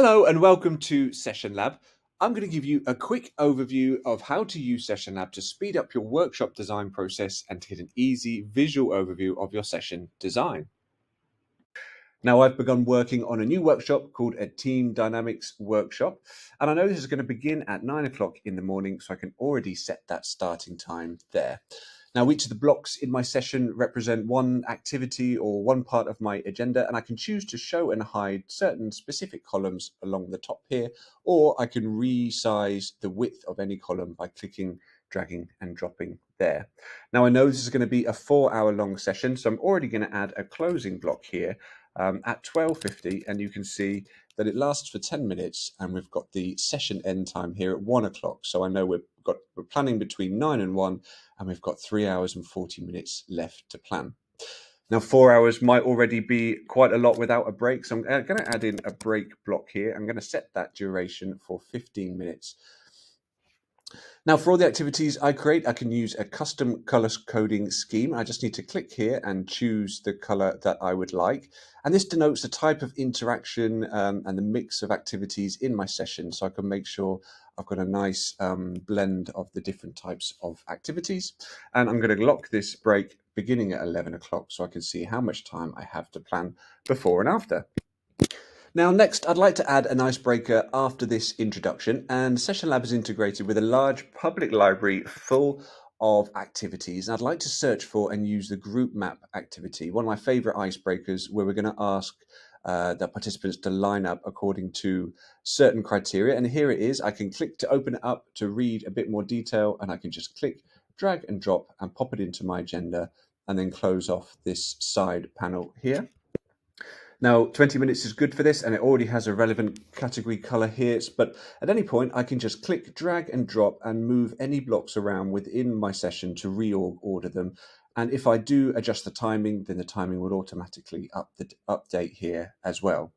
Hello and welcome to SessionLab. I'm going to give you a quick overview of how to use SessionLab to speed up your workshop design process and to get an easy visual overview of your session design. Now, I've begun working on a new workshop called a Team Dynamics Workshop, and I know Now, each of the blocks in my session represent one activity or one part of my agenda, and I can choose to show and hide certain specific columns along the top here, or I can resize the width of any column by clicking, dragging, and dropping there. Now, I know this is going to be a four hour long session, so I'm already going to add a closing block here um, at 12.50 and you can see that it lasts for 10 minutes and we've got the session end time here at one o'clock. So I know we've got, we're planning between nine and one and we've got three hours and 40 minutes left to plan. Now, four hours might already be quite a lot without a break. So I'm going to add in a break block here. I'm going to set that duration for 15 minutes. Now for all the activities I create, I can use a custom color coding scheme. I just need to click here and choose the color that I would like. And this denotes the type of interaction um, and the mix of activities in my session. So I can make sure I've got a nice um, blend of the different types of activities. And I'm going to lock this break beginning at 11 o'clock so I can see how much time I have to plan before and after. Now, next, I'd like to add an icebreaker after this introduction, and SessionLab is integrated with a large public library full of activities. And I'd like to search for and use the group map activity, one of my favorite icebreakers, where we're going to ask uh, the participants to line up according to certain criteria. And here it is. I can click to open it up to read a bit more detail, and I can just click, drag and drop and pop it into my agenda, and then close off this side panel here. Now, 20 minutes is good for this, and it already has a relevant category color here, but at any point, I can just click, drag and drop and move any blocks around within my session to reorder them. And if I do adjust the timing, then the timing would automatically up the, update here as well.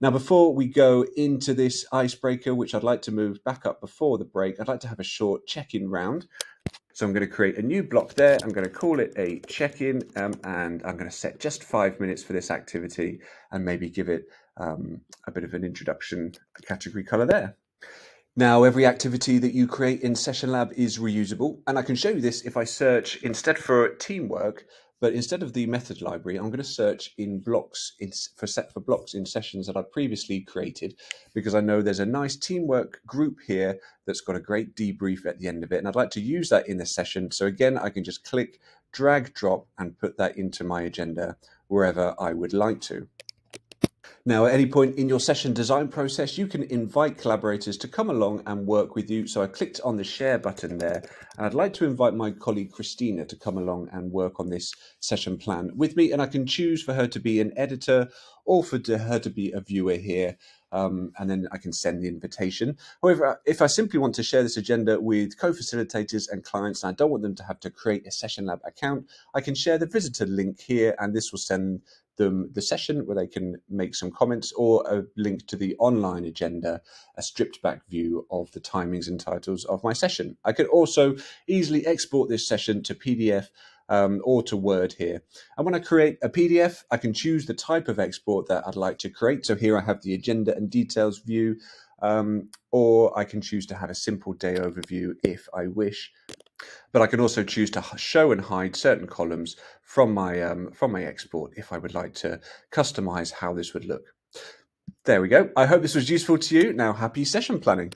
Now, before we go into this icebreaker, which I'd like to move back up before the break, I'd like to have a short check-in round. So I'm going to create a new block there. I'm going to call it a check-in um, and I'm going to set just five minutes for this activity and maybe give it um, a bit of an introduction category color there. Now, every activity that you create in SessionLab is reusable. And I can show you this if I search instead for teamwork, but instead of the method library, I'm going to search in blocks in, for set for blocks in sessions that I've previously created, because I know there's a nice teamwork group here that's got a great debrief at the end of it. And I'd like to use that in this session. So again, I can just click, drag, drop, and put that into my agenda wherever I would like to. Now, at any point in your session design process, you can invite collaborators to come along and work with you. So I clicked on the share button there. And I'd like to invite my colleague Christina to come along and work on this session plan with me. And I can choose for her to be an editor or for her to be a viewer here. Um, and then I can send the invitation. However, if I simply want to share this agenda with co-facilitators and clients, and I don't want them to have to create a SessionLab account, I can share the visitor link here, and this will send them the session where they can make some comments or a link to the online agenda, a stripped back view of the timings and titles of my session. I could also easily export this session to PDF um, or to Word here. And when I create a PDF, I can choose the type of export that I'd like to create. So here I have the agenda and details view, um, or I can choose to have a simple day overview if I wish but I can also choose to show and hide certain columns from my um, from my export if I would like to customize how this would look. There we go. I hope this was useful to you. Now, happy session planning.